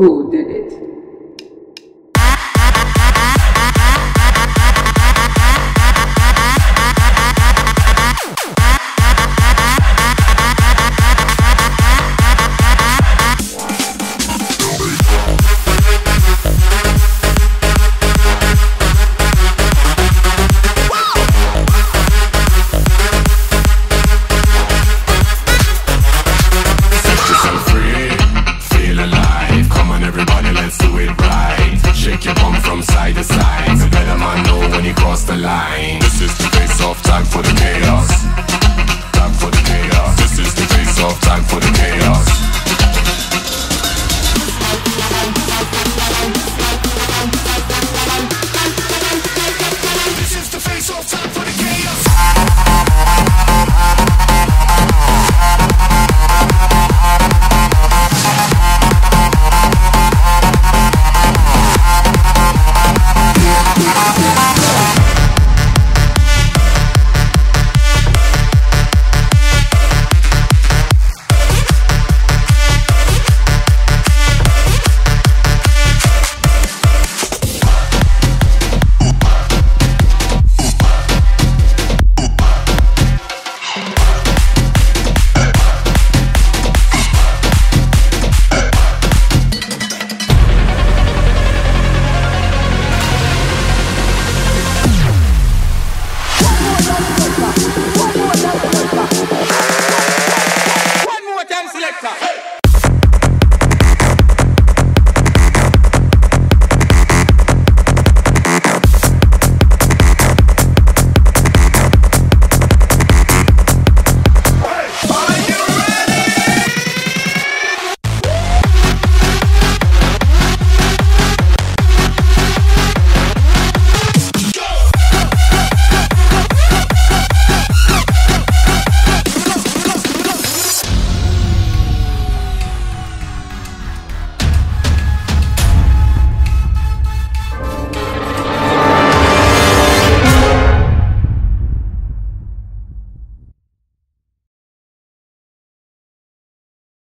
Who did it? For the chaos. selector.